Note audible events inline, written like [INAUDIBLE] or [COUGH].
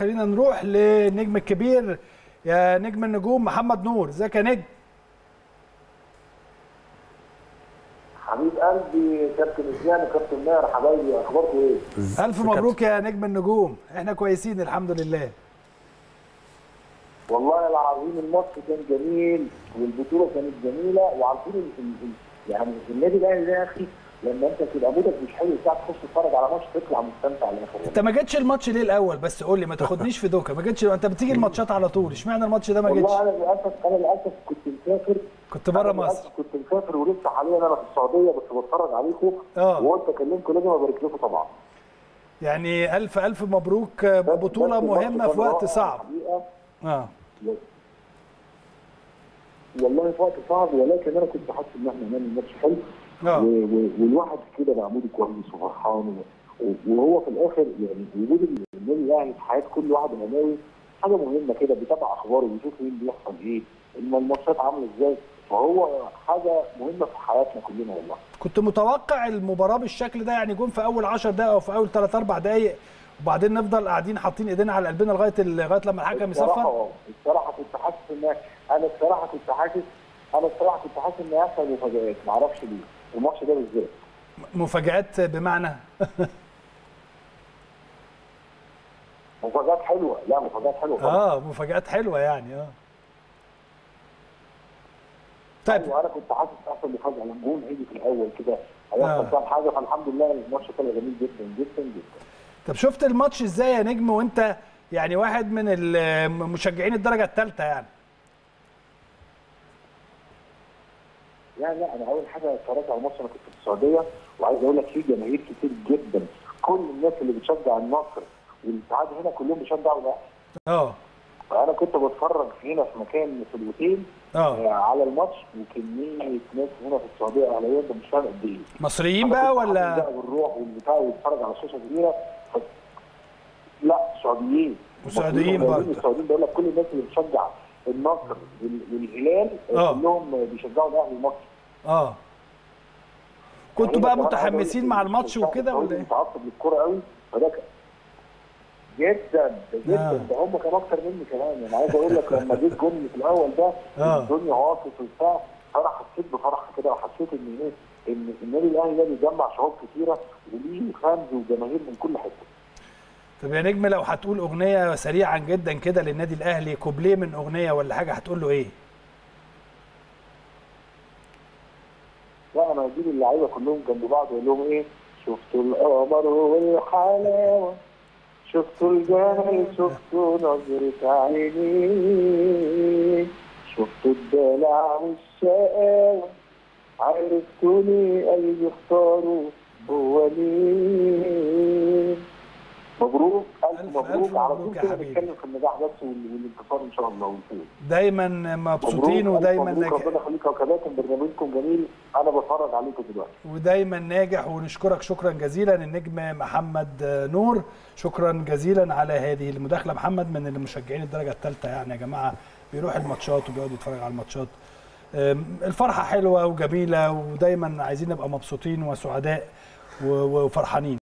خلينا نروح للنجم الكبير يا نجم النجوم محمد نور. ازيك يا نجم؟ حبيب قلبي كابتن اسلام وكابتن ماهر حبايبي أخباركم إيه؟ ألف مبروك يا نجم النجوم. إحنا كويسين الحمد لله. والله العظيم الماتش كان جميل والبطولة كانت جميلة وعارفين يعني النادي الأهلي ده يا أخي لما انت تبقى مودك مش حلو ساعه تخش تتفرج على ماتش تطلع مستمتع للاخر انت ما جيتش الماتش ليه الأول؟ بس قول لي ما تاخدنيش في دوكا. ما جيتش انت بتيجي الماتشات على طول. اشمعنى الماتش ده ما جيتش والله أنا للأسف أنا للأسف كنت مسافر. كنت بره مصر. كنت مسافر ولسه حاليا أنا في السعودية بس بتفرج عليكم. آه. وقلت أكلمكم لازم ابارك لكم طبعا. يعني ألف ألف مبروك بطولة مهمة في وقت صعب. آه. والله في وقت صعب ولكن أنا كنت حاسس إن إحنا هنعمل ماتش حلو. والواحد كده بقى موده كويس وفرحان وهو في الآخر يعني وجود النادي الاهلي في حياة كل واحد اهلاوي حاجة مهمة كده بيتابع أخباره ويشوف مين بيحصل إيه الم- الماتشات عاملة إزاي. فهو حاجة مهمة في حياتنا كلنا والله. كنت متوقع المباراة بالشكل ده يعني جون في أول 10 دقائق أو في أول 3 4 دقائق وبعدين نفضل قاعدين حاطين إيدينا على قلبنا لغاية لغاية لما الحكم يصفر. آه. الصراحة كنت حاسس إن أنا الصراحة كنت حاسس أنا الصراحة كنت حاسس إن هيحصل مفاجآت معرفش ليه. الماتش ده بالذات. مفاجآت بمعنى؟ [LAUGHS] مفاجآت حلوة. لا مفاجآت حلوة طبعا. آه مفاجآت حلوة يعني آه. طيب. أيوه أنا كنت حاسس احسن مفاجاه الجون هيجي في الأول كده آه. هيحصل كام حاجة فالحمد لله الماتش طلع جميل جدا جدا جدا. طب شفت الماتش إزاي يا نجم وأنت يعني واحد من المشجعين الدرجة الثالثة يعني؟ يعني لا أنا أول حاجة اتفرجت على الماتش أنا كنت في السعودية وعايز أقول لك في جماهير كتير جدا. كل الناس اللي بتشجع النصر والاتحاد هنا كلهم بيشجعوا الأهلي. آه. فأنا كنت بتفرج هنا في مكان في الأوتيل آه. آه، على الماتش وكمية ناس هنا في السعودية أهلاوية انت مش فاهم قد إيه مصريين بقى ولا؟ بقى بالروح والبتاع ويتفرج على شاشه كبيره ف... لا سعوديين. وسعوديين برضه. السعوديين بقول لك كل الناس اللي بتشجع النصر وال- والهلال آه. كلهم بيشجعوا الأهلي المصري آه كنتوا بقى متحمسين مع الماتش وكده ولا إيه؟ متعصب للكورة قوي فده جدا جدا آه. ده هم كانوا أكتر مني كمان يعني عايز أقول لك لما جيت في الأول ده آه. الدنيا عاطف وبتاع فأنا حسيت بفرح كده وحسيت إن إيه إن النادي الأهلي ده بيجمع شعوب كتيرة وليه فانز وجماهير من كل حتة طب يا نجم لو هتقول أغنية سريعا جدا كده للنادي الأهلي كوبليه من أغنية ولا حاجة هتقول له إيه؟ لا أنا أجيب اللعيبة كلهم جنب بعض واقول لهم إيه؟ شفتوا القمر والحلاوه شفتوا الجمال شفتوا نظرة عينيه شفتوا الدلع والشقاوة. عرفتوني قلبي اختاروا هو مين مبروك. ألف- ألف ألف مبروك على مبروك طول كده حبيبي. نتكلم في النجاح بس وال- والانتصار إن شاء الله والفوز دايما مبسوطين ألف ودايما ناجح. ربنا يخليك يا كباتن برنامجكم جميل. أنا بتفرج عليكم دلوقتي. ودايما ناجح ونشكرك شكرا جزيلا. النجم محمد نور شكرا جزيلا على هذه المداخلة. محمد من المشجعين الدرجة الثالثة يعني يا جماعة. بيروح الماتشات وبيقعد يتفرج على الماتشات. الفرحة حلوة وجميلة. ودايما عايزين نبقى مبسوطين وسعداء وفرحانين.